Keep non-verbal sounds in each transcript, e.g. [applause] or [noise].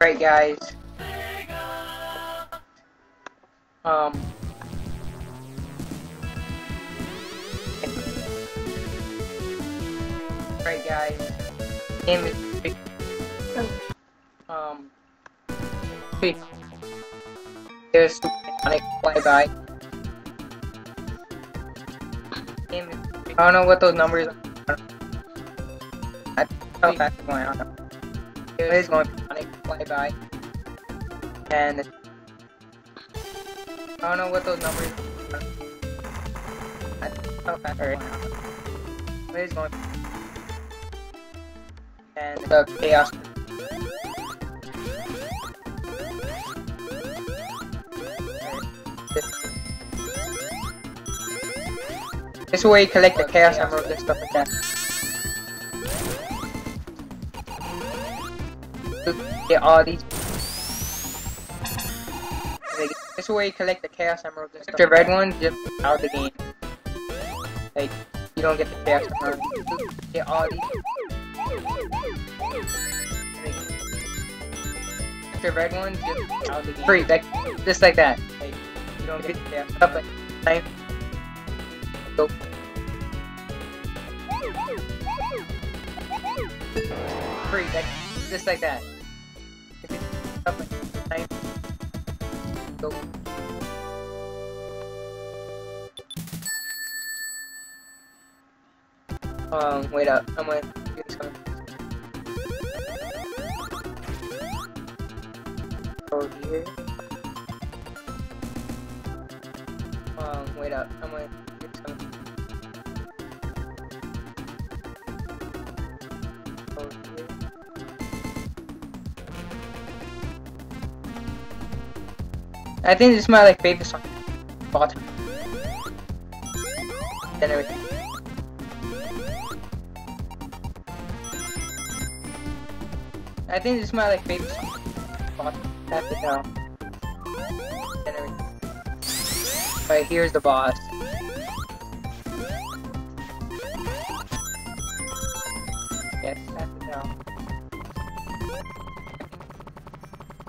Right, guys. Um. Right, guys. Game is. Um. There's Sonic flyby. Game is. I don't know what those numbers are. I don't know if going on. It is going flyby. And I don't know what those numbers are. I going on. It is going and the chaos. This way you collect the chaos emerald and stuff like that. Get all these. This way you collect the chaos emerald and stuff. The red one, just out of the game. Like, you don't get the chaos emerald. Get all these. The red one, just out of the game. Free, like, just like that. Like, you don't get the chaos stuff like. Go. Free, like, just like that. Go. Um, wait up. I'm gonna. Over here. Um, wait up. I'm gonna I think this is my like favorite. Bottom. Then everything. I think this is my like favorite. Bottom. That's it now. Then everything. Right, here's the boss. Yes, that's it now.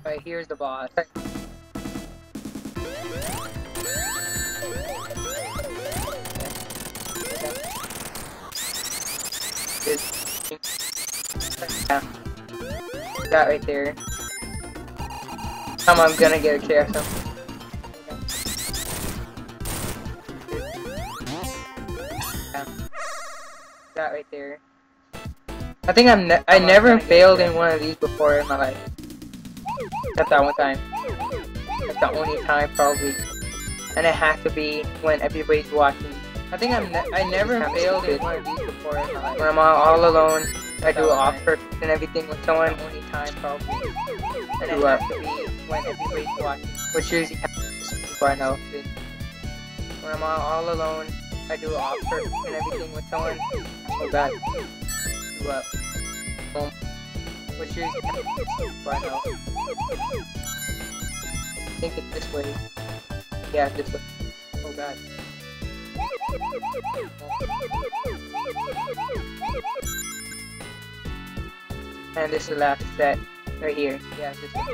Right, here's the boss. Yeah. That right there. Um, I'm gonna get a chair, so. Yeah. That right there. I think I'm ne I never failed in one of these before in my life. Except that one time. That's the only time probably. And it has to be when everybody's watching. I think I'm ne I never failed in one of these before in my life. When I'm all, all alone, I do offer and everything with someone. Only time probably. And it has to be when everybody's watching. Which usually happens before I know. When I'm all, all alone, I do offer and everything with someone. Oh god. Do up. Boom. Which usually happens before I know. Think it's this way. Yeah, this way. Oh god. And this is the last set right here. Yeah, this one.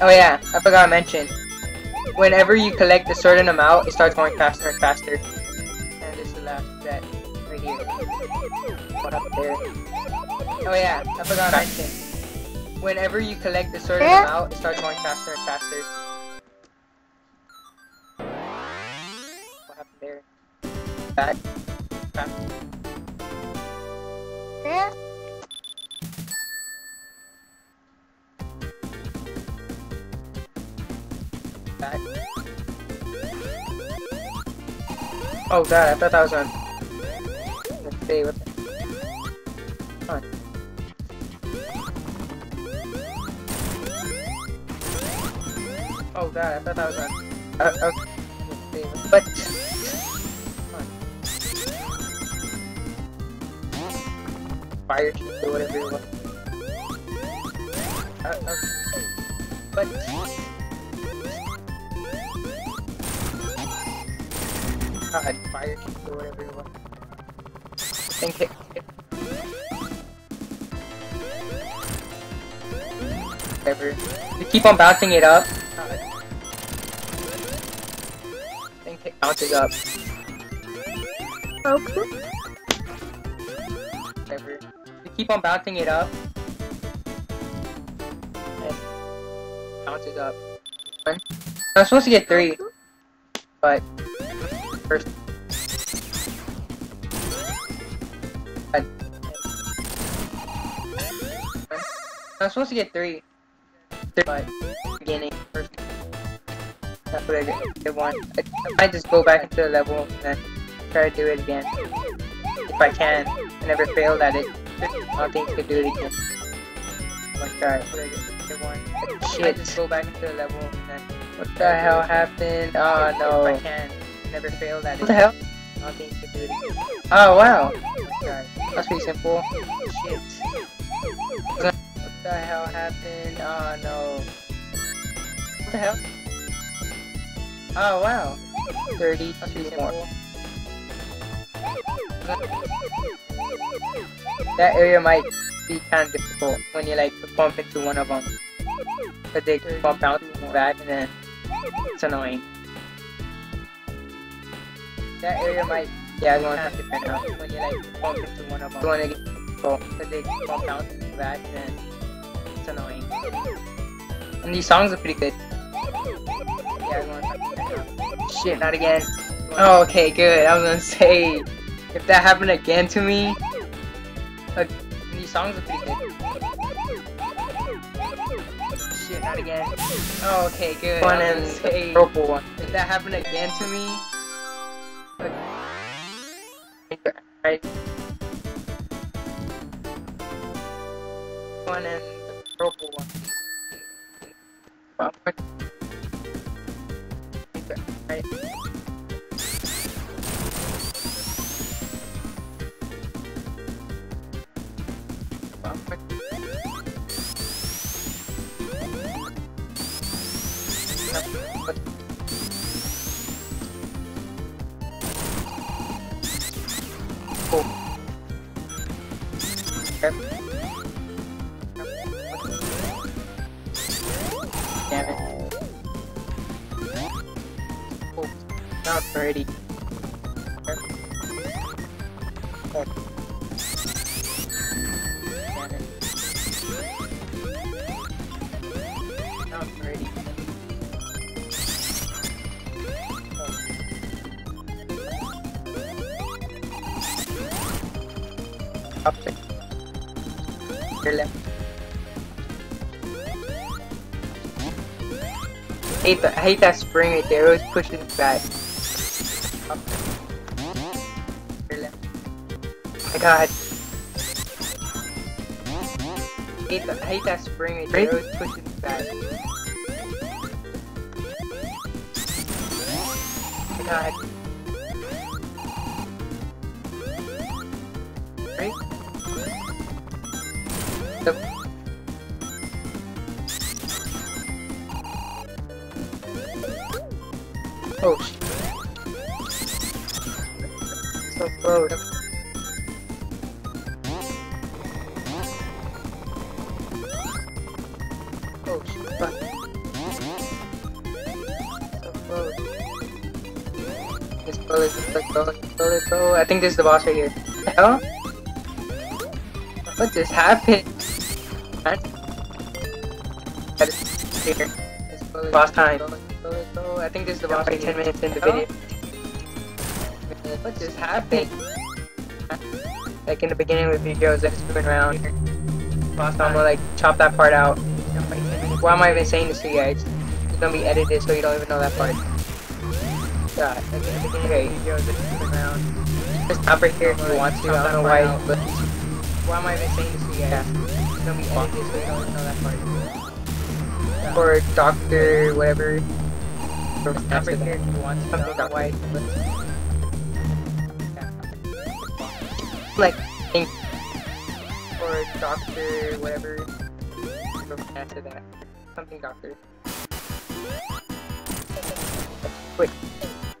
Oh yeah, I forgot to mention. Whenever you collect a certain amount, it starts going faster and faster. And this is the last set right here. What up there? Oh yeah, I forgot to mention. Whenever you collect a certain eh? amount, it starts going faster and faster. What happened there? Back. Back. Eh? Back. Oh god, I thought that was on. Let's see Oh god, I thought that was on. Uh, okay. What... But... Fire or whatever it was. Uh, okay. But... God, fire or whatever it was. I think it... it Whatever. You keep on bouncing it up. Then up. Okay. Whatever. You keep on bouncing it up. And bounces up. One. I'm supposed to get three, but first. I- I'm supposed to get three, but beginning first. That's what I did. one. I, I might just go back into the level and then try to do it again. If I can. I never failed at it. I don't think I could do it again. What I? Did. Shit. just go back into the level and then. What the hell happened? Oh no. If I can. I never failed at it. What the hell? I don't think I could do it again. Oh wow. Try. That's pretty simple. Shit. What the hell happened? Oh no. What the hell? Oh wow. 30, that's pretty simple. That area might be kind of difficult when you like bump into one of them. But they keep on bouncing back and then it's annoying. That area might, yeah, I'm gonna have to depend on when you like bump into one of them. You wanna get difficult, but they on bouncing back and then it's annoying. And these songs are pretty good. Yeah, I'm gonna have to depend on. Shit, not again. Oh, okay, good. I was gonna say, if that happened again to me, uh, these songs are pretty good. Shit, not again. Oh, okay, good. One and say purple one. If that happened again to me, uh, right? One and purple one. Damn Your left. hate that I hate that spring right there, it always pushes back. God. hate that I hate that spring it always pushes back. God. Oh shit. Fuck. So close. Let's go, let's go, let's go, let's go, let's go. I think this is the boss right here. What the hell? What just happened? That is here. Let's go, let's boss time. Let's go, let's go. I think this is the boss right 10 minutes in the video. What just happened? Like in the beginning of the video, I was like moving around. Boss time, we'll like chop that part out. Why am I even saying this to you guys? It's gonna be edited so you don't even know that part. God, like in the beginning of the video, I was like moving around. Just stop right here if you want to. I don't know why, but why am I even saying this to you guys? It's gonna be edited so you don't even know that part. Or doctor, whatever. Or stop right here if you want to. Something doctor. Why, but... Like, think or doctor, whatever. After that. Something doctor. Wait.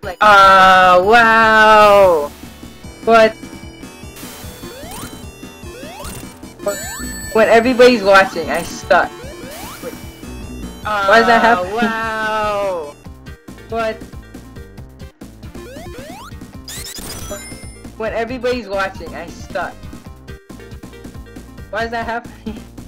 Like. Ah, wow! But. When everybody's watching, I stuck. Wait. Why does that happen? Wow! What? When everybody's watching, I stuck. Why is that happening? [laughs]